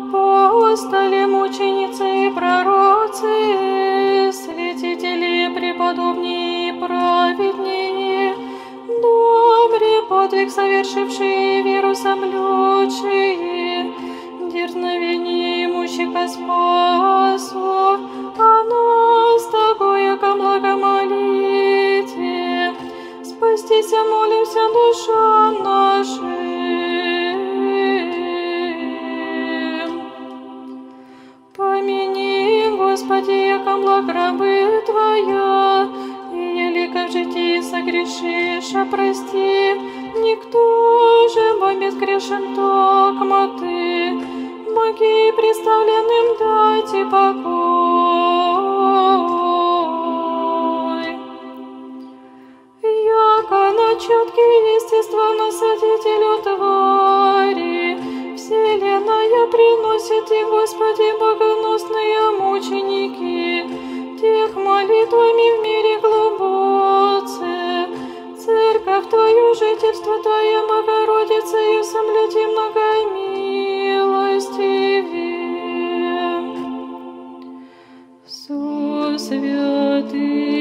апостоли, мученицы и пророцы, святители преподобнее и праведнее, добрый подвиг совершившие веру соблюдшие, дерзновение имущих спасу, а нас такое ко благомолите, спастись молимся душа нашим. Господи, яко благ рабы Твоя, и елико в житии согрешишь, а прости, никто же бо безгрешен токмо Ты, боги представленным дайте покой. Яко начатки естества насадителю твари, Приносят и, Господи, богоносные мученики, Тех молитвами в мире глубоце. Церковь Твою, жительство Твое, Богородица, и сомляти многомилостиве. Со святым